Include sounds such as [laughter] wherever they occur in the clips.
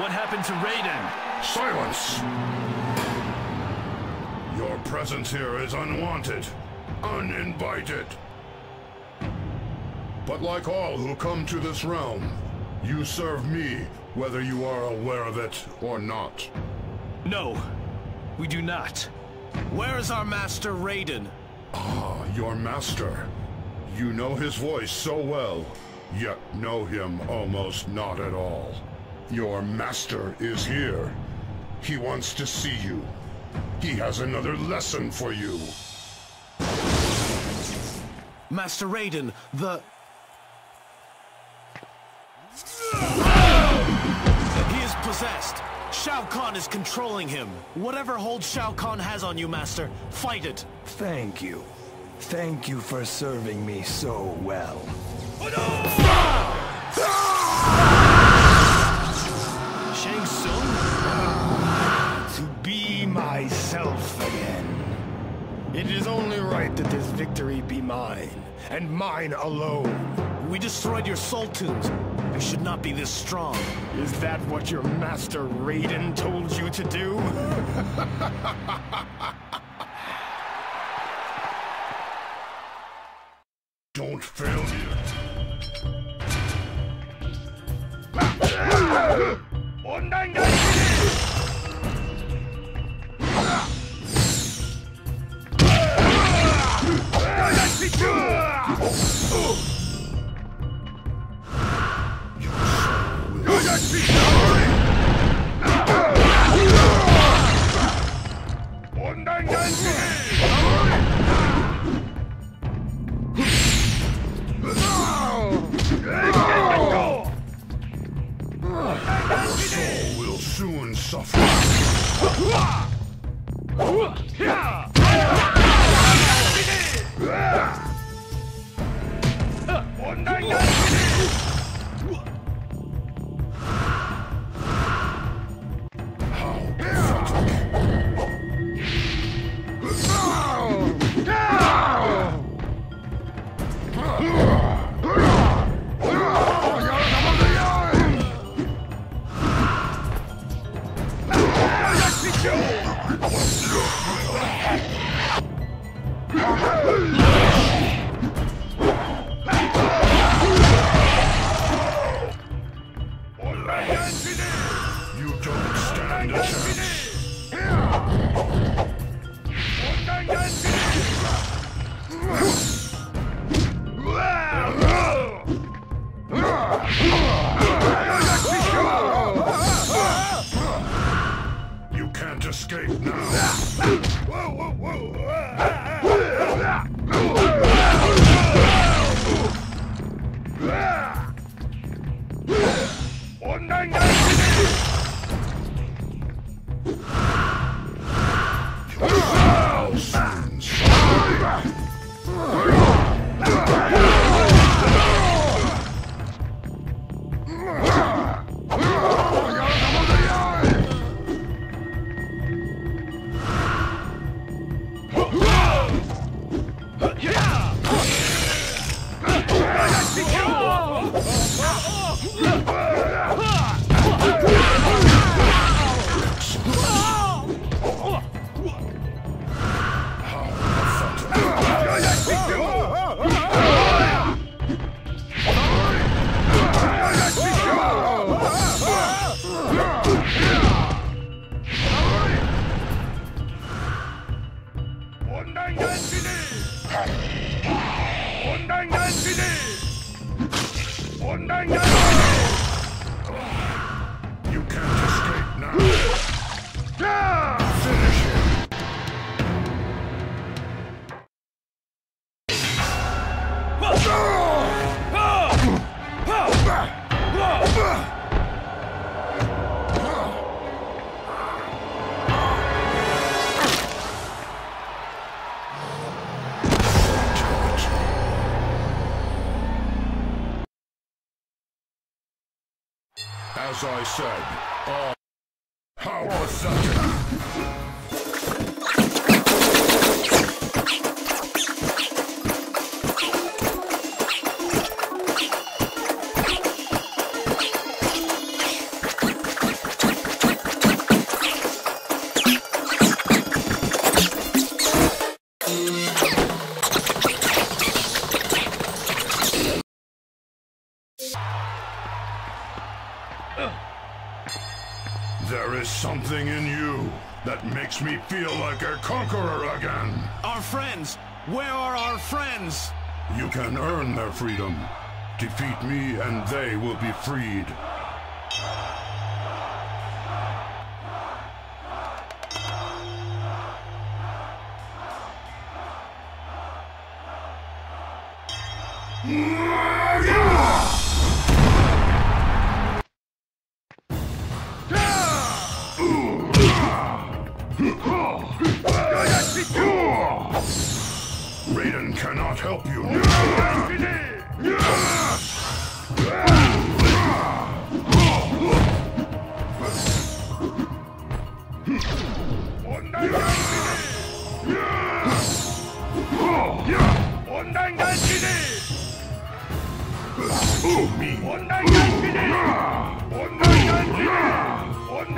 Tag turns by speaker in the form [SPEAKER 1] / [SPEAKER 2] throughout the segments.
[SPEAKER 1] What happened to Raiden?
[SPEAKER 2] Silence! Your presence here is unwanted, uninvited. But like all who come to this realm, you serve me, whether you are aware of it or not.
[SPEAKER 1] No, we do not.
[SPEAKER 3] Where is our master Raiden?
[SPEAKER 2] Ah, your master. You know his voice so well, yet know him almost not at all. Your master is here. He wants to see you. He has another lesson for you.
[SPEAKER 3] Master Raiden, the... He is possessed. Shao Kahn is controlling him. Whatever hold Shao Kahn has on you, Master, fight it.
[SPEAKER 4] Thank you. Thank you for serving me so well.
[SPEAKER 3] Shang
[SPEAKER 4] It is only right that this victory be mine, and mine alone.
[SPEAKER 3] We destroyed your soul tombs. You should not be this strong.
[SPEAKER 4] Is that what your master Raiden told you to do? [laughs]
[SPEAKER 2] 온당간지니 온당간지니 As I said, all how pathetic. is something in you that makes me feel like a conqueror again.
[SPEAKER 3] Our friends! Where are our friends?
[SPEAKER 2] You can earn their freedom. Defeat me and they will be freed. Raiden help you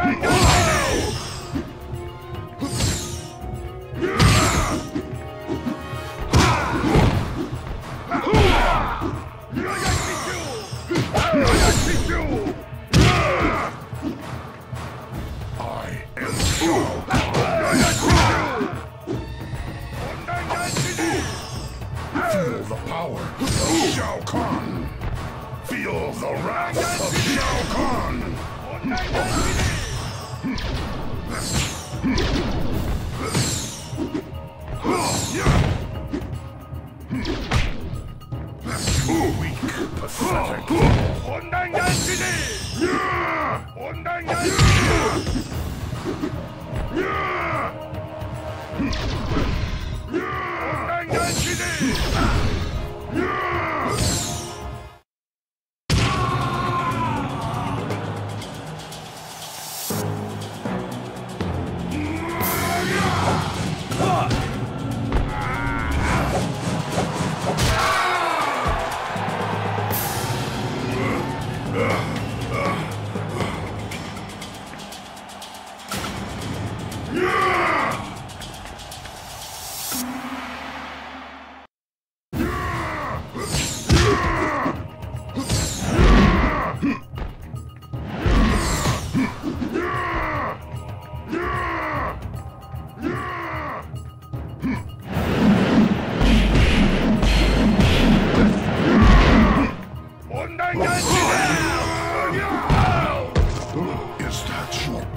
[SPEAKER 2] I Feel the power of Shao Kahn. Feel the wrath of Shao Kahn. Weak, pathetic. Ugh.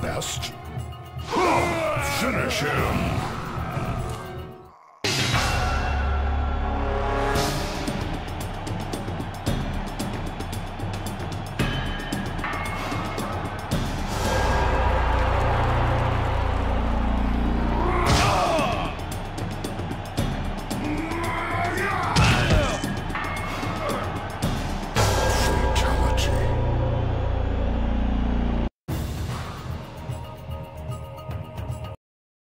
[SPEAKER 2] best. Finish him!